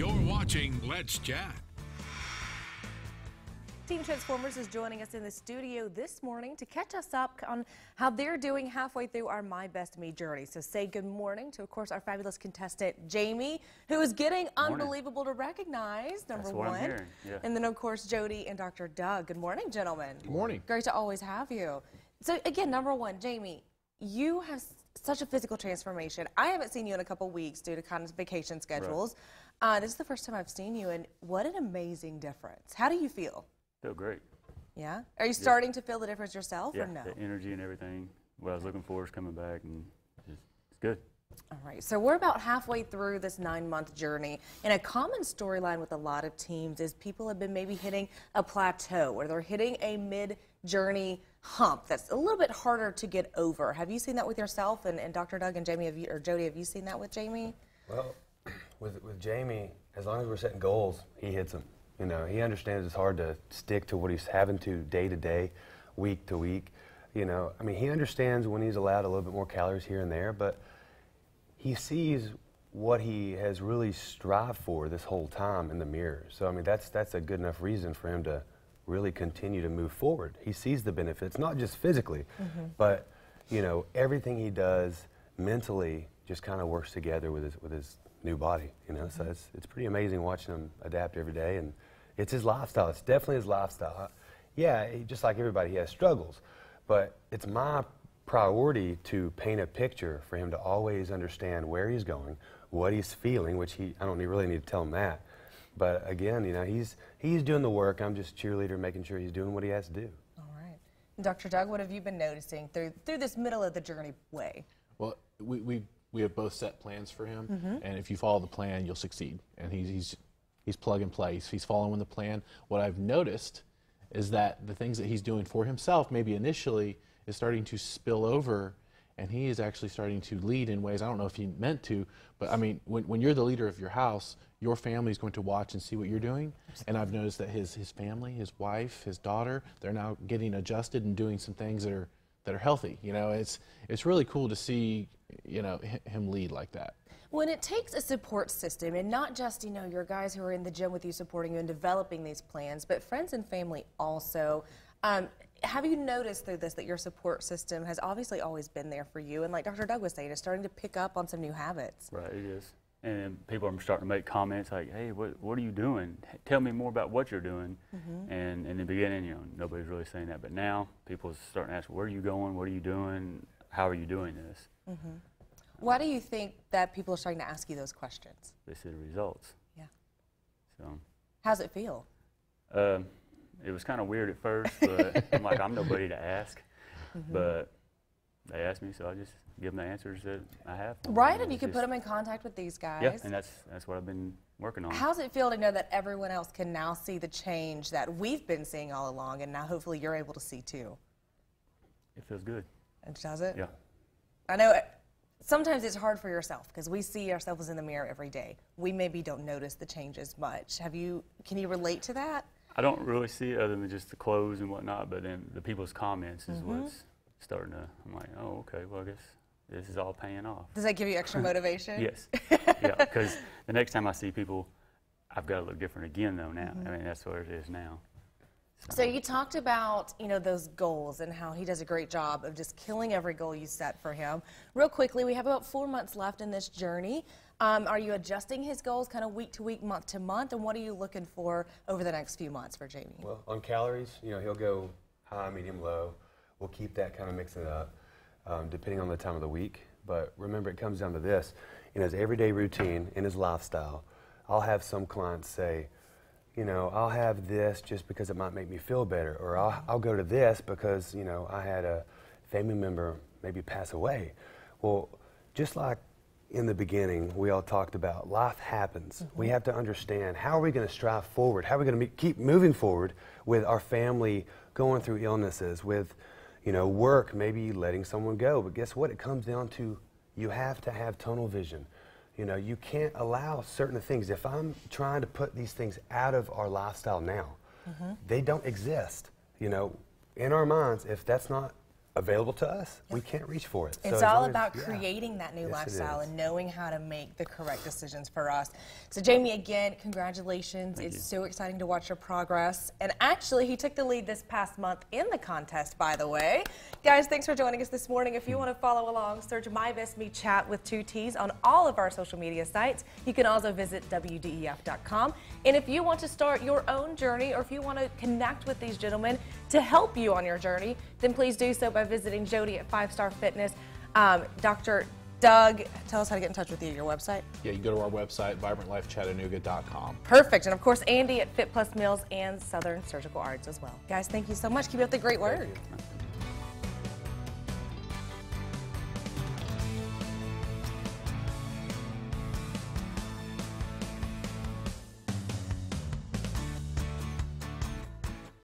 You're watching Let's Chatt. Team Transformers is joining us in the studio this morning to catch us up on how they're doing halfway through our My Best Me journey. So say good morning to, of course, our fabulous contestant, Jamie, who is getting Morning. unbelievable to recognize, number That's what I'm one. yeah. And then, of course, Jody and Dr. Doug. Good morning, gentlemen. Good morning. Great to always have you. So again, number one, Jamie, you have such a physical transformation. I haven't seen you in a couple weeks due to kind of vacation schedules. Uh, this is the first time I've seen you, and what an amazing difference. How do you feel? Feel great. Yeah. Are you starting to feel the difference yourself Yeah, or no? the energy and everything. What I was looking for is coming back, and it's, just, it's good. All right. So we're about halfway through this nine month journey. And a common storyline with a lot of teams is people have been maybe hitting a plateau or they're hitting a mid journey hump that's a little bit harder to get over. Have you seen that with yourself? And, and Dr. Doug and Jamie, have you, or Jody, have you seen that with Jamie? Well, with, with Jamie, as long as we're setting goals, he hits them. You know, he understands it's hard to stick to what he's having to day to day, week to week. You know, I mean, he understands when he's allowed a little bit more calories here and there, but he sees what he has really strived for this whole time in the mirror. So, I mean, that's, that's a good enough reason for him to really continue to move forward. He sees the benefits, not just physically, mm-hmm. but, you know, everything he does mentally just kind of works together with his, with his new body, you know? So mm-hmm. it's, it's pretty amazing watching him adapt every day. And it's his lifestyle. It's definitely his lifestyle. Yeah, he, just like everybody, he has struggles. But it's my priority to paint a picture for him to always understand where he's going, what he's feeling, which he I don't need- really need to tell him that. But again, you know, he's he's doing the work. I'm just cheerleader, making sure he's doing what he has to do. All right. Dr. Doug, what have you been noticing through, through this middle of the journey way? Well, we, we, we have both set plans for him, mm-hmm. and if you follow the plan, you'll succeed. And he's, he's, he's plug and play. He's, he's following the plan. What I've noticed is that the things that he's doing for himself, maybe initially, is starting to spill over, and he is actually starting to lead in ways I don't know if he meant to, but I mean, when, when you're the leader of your house, your family is going to watch and see what you're doing. And I've noticed that his, his family, his wife, his daughter, they're now getting adjusted and doing some things that are that are healthy. You know, it's it's really cool to see you know him lead like that. When it takes a support system, and not just you know your guys who are in the gym with you supporting you and developing these plans, but friends and family also. Um, have you noticed through this that your support system has obviously always been there for you, and like Dr. Doug was saying, is starting to pick up on some new habits? Right, it is. And people are starting to make comments like, "Hey, what what are you doing? Tell me more about what you're doing." Mm-hmm. And in the beginning, you know, nobody's really saying that, but now people are starting to ask, "Where are you going? What are you doing? How are you doing this?" Mm-hmm. Why do you think that people are starting to ask you those questions? They see the results. Yeah. So How's it feel? um, it was kind of weird at first, but I'm like, I'm nobody to ask. Mm-hmm. But they asked me, so I just give them the answers that I have. Right, and you can put them in contact with these guys. Yeah, and that's that's what I've been working on. How's it feel to know that everyone else can now see the change that we've been seeing all along, and now hopefully you're able to see too? It feels good. And does it? Yeah. I know it, sometimes it's hard for yourself because we see ourselves in the mirror every day. We maybe don't notice the changes much. Have you? Can you relate to that? I don't really see it other than just the clothes and whatnot, but then the people's comments is Mm-hmm. what's starting to. I'm like, oh, okay, well, I guess this is all paying off. Does that give you extra motivation? Yes. yeah, because the next time I see people, I've got to look different again, though. Now, Mm-hmm. I mean, that's where it is now. So you talked about you know those goals and how he does a great job of just killing every goal you set for him. Real quickly, we have about four months left in this journey. Um, are you adjusting his goals kind of week to week, month to month, and what are you looking for over the next few months for Jamie? Well, on calories, you know, he'll go high, medium, low. We'll keep that kind of mixing up, um, depending on the time of the week. But remember, it comes down to this: in his everyday routine, in his lifestyle, I'll have some clients say, you know, I'll have this just because it might make me feel better, or I'll, I'll go to this because you know I had a family member maybe pass away. Well, just like in the beginning, we all talked about life happens. We have to understand how are we going to strive forward? How are we going to keep moving forward with our family going through illnesses, with you know work, maybe letting someone go. But guess what? It comes down to you have to have tunnel vision. You know, you can't allow certain things. If I'm trying to put these things out of our lifestyle now, mm-hmm. they don't exist. You know, in our minds, if that's not available to us, we can't reach for it. It's as all long as- about yeah. creating that new Yes, lifestyle and knowing how to make the correct decisions for us. So, Jamie, again, congratulations. it's you. so exciting to watch your progress. And actually, he took the lead this past month in the contest, by the way. Guys, thanks for joining us this morning. If you hmm. want to follow along, search My Best Me Chatt with two T's on all of our social media sites. You can also visit WDEF.com. And if you want to start your own journey or if you want to connect with these gentlemen to help you on your journey, then please do so by visiting Jody at Five Star Fitness. Um, Dr. Doug, tell us how to get in touch with you, your website. Yeah, you can go to our website, vibrantlifechattanooga.com. Perfect. And of course, Andy at Fit Plus Meals and Southern Surgical Arts as well. Guys, thank you so much. Keep up the great work.